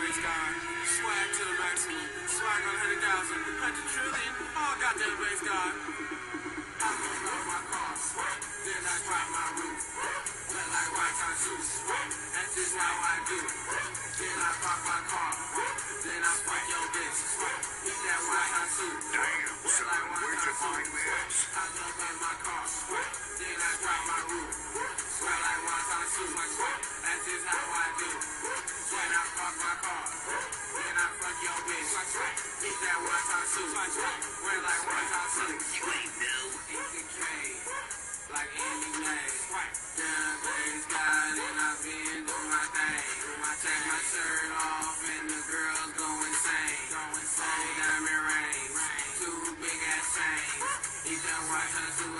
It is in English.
praise God. Swag to the maximum. Swag on 100,000. Repent a trillion. Oh, goddamn God. I don't know my car. Then I drop my roof. Swag like wonton soup. That's just how I do. Then I pop my car. Then I fight your bitch. Eat that wonton soup. Damn, son, like where'd you find this? I love my car. Then I drop my roof. Swag like wonton soup. That's just how I do when I fuck my car, when I fuck your bitch. keep that white time soon. When I